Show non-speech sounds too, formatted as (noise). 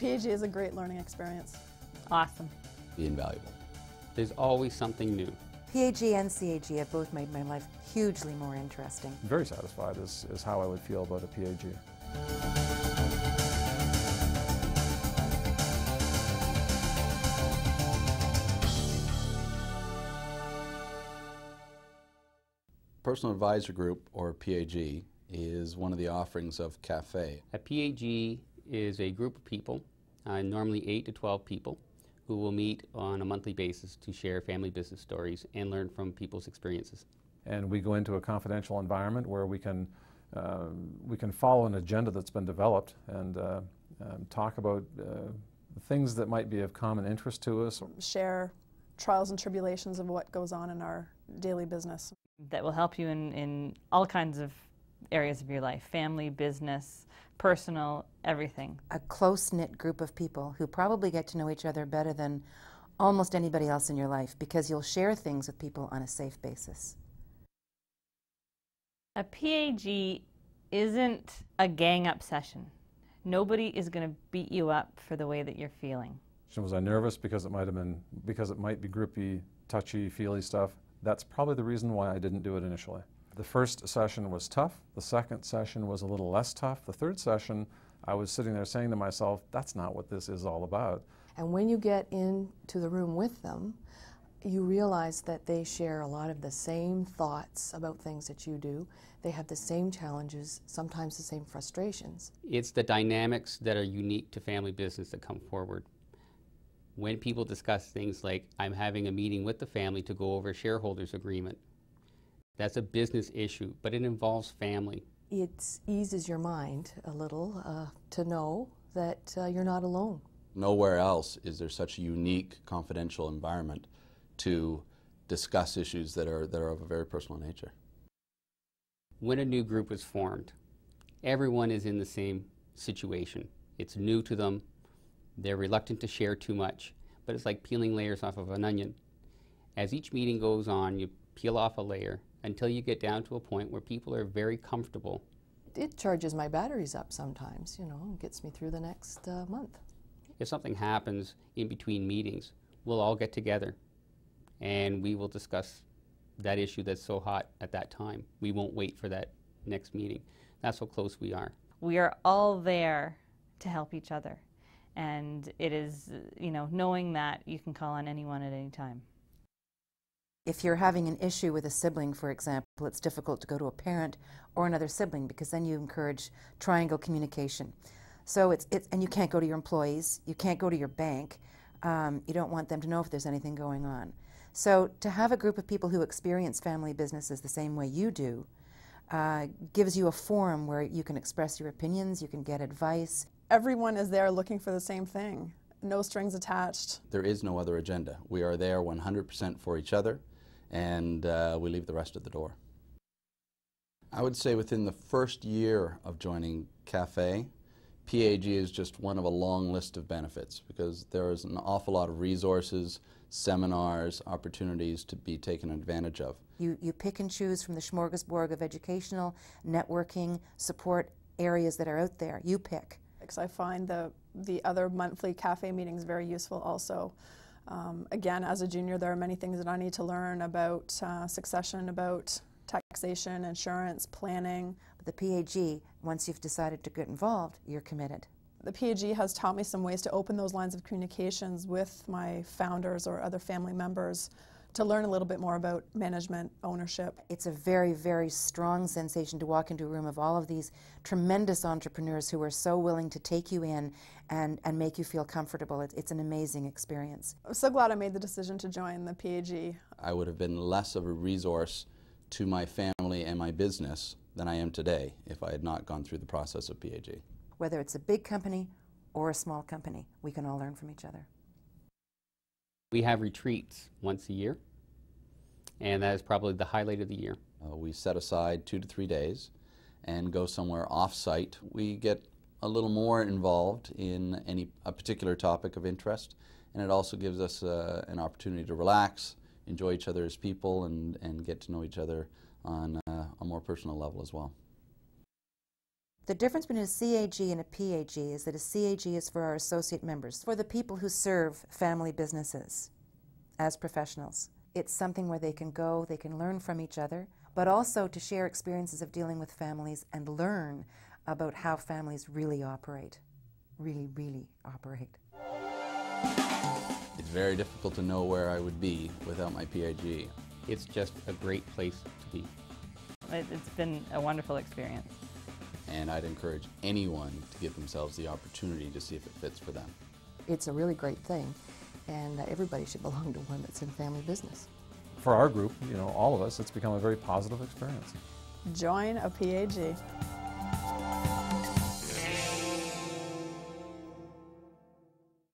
PAG is a great learning experience. Awesome. Be invaluable. There's always something new. PAG and CAG have both made my life hugely more interesting. Very satisfied is, is how I would feel about a PAG. Personal Advisor Group, or PAG, is one of the offerings of CAFE. A PAG is a group of people, uh, normally 8 to 12 people, who will meet on a monthly basis to share family business stories and learn from people's experiences. And we go into a confidential environment where we can, uh, we can follow an agenda that's been developed and uh, um, talk about uh, things that might be of common interest to us. Share trials and tribulations of what goes on in our daily business. That will help you in, in all kinds of areas of your life family, business, personal, everything. A close knit group of people who probably get to know each other better than almost anybody else in your life because you'll share things with people on a safe basis. A PAG isn't a gang up session. Nobody is going to beat you up for the way that you're feeling. Was I nervous because it might have been because it might be groupy, touchy, feely stuff? That's probably the reason why I didn't do it initially. The first session was tough. The second session was a little less tough. The third session, I was sitting there saying to myself, that's not what this is all about. And when you get into the room with them, you realize that they share a lot of the same thoughts about things that you do. They have the same challenges, sometimes the same frustrations. It's the dynamics that are unique to family business that come forward. When people discuss things like, I'm having a meeting with the family to go over shareholders agreement, that's a business issue, but it involves family. It eases your mind a little uh, to know that uh, you're not alone. Nowhere else is there such a unique, confidential environment to discuss issues that are, that are of a very personal nature. When a new group is formed, everyone is in the same situation. It's new to them, they're reluctant to share too much, but it's like peeling layers off of an onion. As each meeting goes on, you peel off a layer until you get down to a point where people are very comfortable. It charges my batteries up sometimes, you know, and gets me through the next uh, month. If something happens in between meetings, we'll all get together and we will discuss that issue that's so hot at that time. We won't wait for that next meeting. That's how close we are. We are all there to help each other. And it is, you know, knowing that you can call on anyone at any time. If you're having an issue with a sibling, for example, it's difficult to go to a parent or another sibling because then you encourage triangle communication. So it's, it's and you can't go to your employees, you can't go to your bank. Um, you don't want them to know if there's anything going on. So to have a group of people who experience family businesses the same way you do uh, gives you a forum where you can express your opinions, you can get advice. Everyone is there looking for the same thing. No strings attached. There is no other agenda. We are there 100% for each other, and uh, we leave the rest at the door. I would say within the first year of joining CAFE, PAG is just one of a long list of benefits because there is an awful lot of resources, seminars, opportunities to be taken advantage of. You, you pick and choose from the smorgasbord of educational, networking, support areas that are out there. You pick. Because I find the, the other monthly CAFE meetings very useful also. Um, again, as a junior, there are many things that I need to learn about uh, succession, about taxation, insurance, planning. But the PAG, once you've decided to get involved, you're committed. The PAG has taught me some ways to open those lines of communications with my founders or other family members to learn a little bit more about management ownership. It's a very, very strong sensation to walk into a room of all of these tremendous entrepreneurs who are so willing to take you in and, and make you feel comfortable. It, it's an amazing experience. I'm so glad I made the decision to join the PAG. I would have been less of a resource to my family and my business than I am today if I had not gone through the process of PAG. Whether it's a big company or a small company, we can all learn from each other. We have retreats once a year, and that is probably the highlight of the year. Uh, we set aside two to three days and go somewhere off-site. We get a little more involved in any a particular topic of interest, and it also gives us uh, an opportunity to relax, enjoy each other as people, and, and get to know each other on uh, a more personal level as well. The difference between a CAG and a PAG is that a CAG is for our associate members, for the people who serve family businesses as professionals. It's something where they can go, they can learn from each other, but also to share experiences of dealing with families and learn about how families really operate. Really, really operate. It's very difficult to know where I would be without my PAG. It's just a great place to be. It, it's been a wonderful experience. And I'd encourage anyone to give themselves the opportunity to see if it fits for them. It's a really great thing, and everybody should (laughs) belong to one that's in family business. For our group, you know, all of us, it's become a very positive experience. Join a PAG.